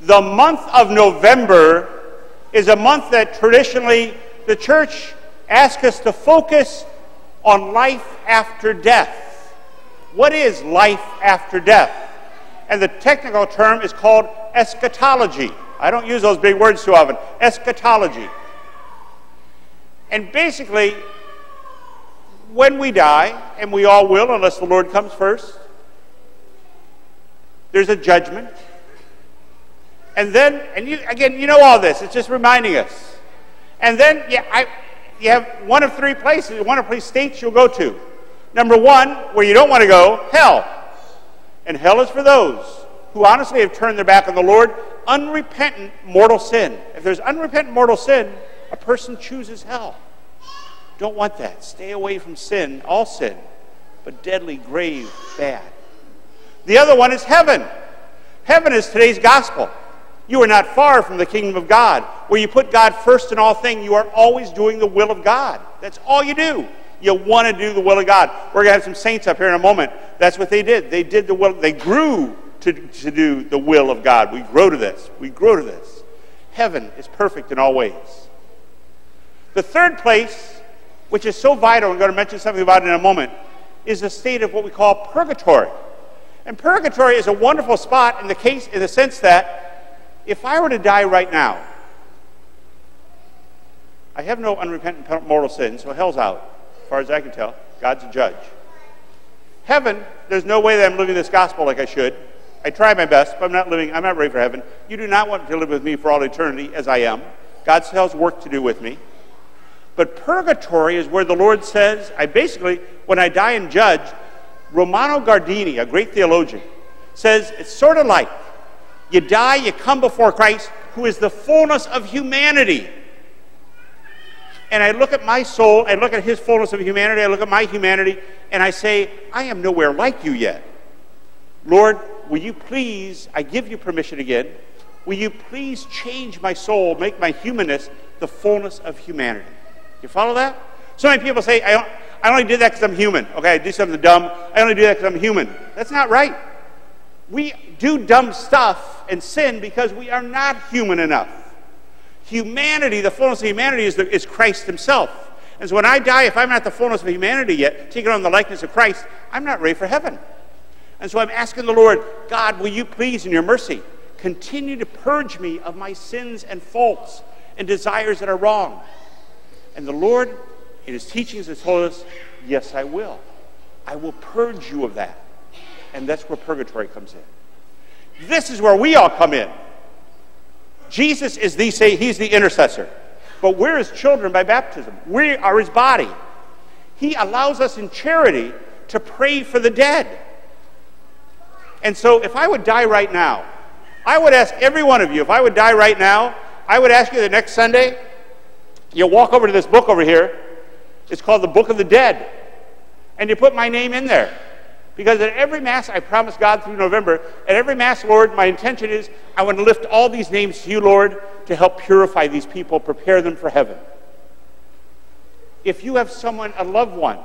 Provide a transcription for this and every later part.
The month of November is a month that traditionally the church asks us to focus on life after death. What is life after death? And the technical term is called eschatology. I don't use those big words too often. Eschatology. And basically, when we die, and we all will unless the Lord comes first, there's a judgment. And then, and you, again, you know all this, it's just reminding us. And then, yeah, I, you have one of three places, one of three states you'll go to. Number one, where you don't want to go, hell. And hell is for those who honestly have turned their back on the Lord, unrepentant mortal sin. If there's unrepentant mortal sin, a person chooses hell. Don't want that. Stay away from sin, all sin, but deadly, grave, bad. The other one is heaven. Heaven is today's gospel. You are not far from the kingdom of God. Where you put God first in all things, you are always doing the will of God. That's all you do. You want to do the will of God. We're going to have some saints up here in a moment. That's what they did. They did the will. They grew to, to do the will of God. We grow to this. We grow to this. Heaven is perfect in all ways. The third place, which is so vital, I'm going to mention something about it in a moment, is the state of what we call purgatory. And purgatory is a wonderful spot in the case, in the sense that if I were to die right now, I have no unrepentant mortal sin, so hell's out, as far as I can tell. God's a judge. Heaven, there's no way that I'm living this gospel like I should. I try my best, but I'm not living, I'm not ready for heaven. You do not want to live with me for all eternity as I am. God still has work to do with me. But purgatory is where the Lord says, I basically, when I die and judge, Romano Guardini, a great theologian, says it's sort of like you die, you come before Christ, who is the fullness of humanity. And I look at my soul, I look at his fullness of humanity, I look at my humanity, and I say, I am nowhere like you yet. Lord, will you please, I give you permission again, will you please change my soul, make my humanness the fullness of humanity? You follow that? So many people say, I, I only did that because I'm human. Okay, I do something dumb. I only do that because I'm human. That's not right. We do dumb stuff and sin because we are not human enough. Humanity, the fullness of humanity, is, the, is Christ Himself. And so when I die, if I'm not the fullness of humanity yet, taking on the likeness of Christ, I'm not ready for heaven. And so I'm asking the Lord, God, will you please, in your mercy, continue to purge me of my sins and faults and desires that are wrong? And the Lord in his teachings has told us, yes, I will. I will purge you of that. And that's where purgatory comes in. This is where we all come in. Jesus is the say he's the intercessor. But we're his children by baptism. We are his body. He allows us in charity to pray for the dead. And so if I would die right now, I would ask every one of you, if I would die right now, I would ask you the next Sunday, you walk over to this book over here it's called the Book of the Dead. And you put my name in there. Because at every Mass, I promise God through November, at every Mass, Lord, my intention is I want to lift all these names to you, Lord, to help purify these people, prepare them for heaven. If you have someone, a loved one,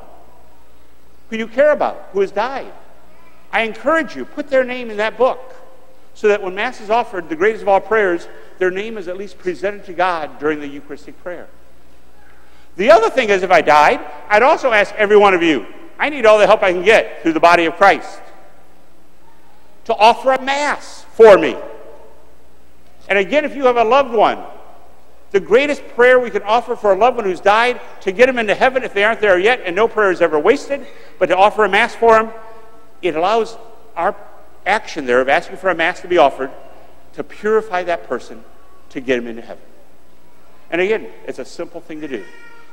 who you care about, who has died, I encourage you, put their name in that book so that when Mass is offered, the greatest of all prayers, their name is at least presented to God during the Eucharistic prayer. The other thing is, if I died, I'd also ask every one of you, I need all the help I can get through the body of Christ to offer a Mass for me. And again, if you have a loved one, the greatest prayer we can offer for a loved one who's died to get them into heaven if they aren't there yet, and no prayer is ever wasted, but to offer a Mass for them, it allows our action there of asking for a Mass to be offered to purify that person to get him into heaven. And again, it's a simple thing to do.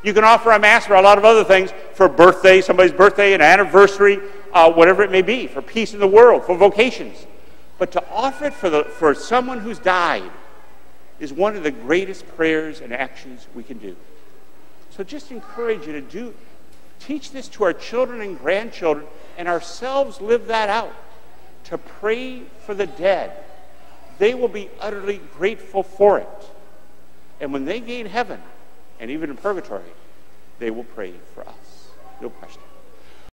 You can offer a Mass for a lot of other things for birthday, somebody's birthday, an anniversary, uh, whatever it may be, for peace in the world, for vocations. But to offer it for, the, for someone who's died is one of the greatest prayers and actions we can do. So just encourage you to do, teach this to our children and grandchildren, and ourselves live that out. To pray for the dead. They will be utterly grateful for it. And when they gain heaven, and even in purgatory, they will pray for us. No question.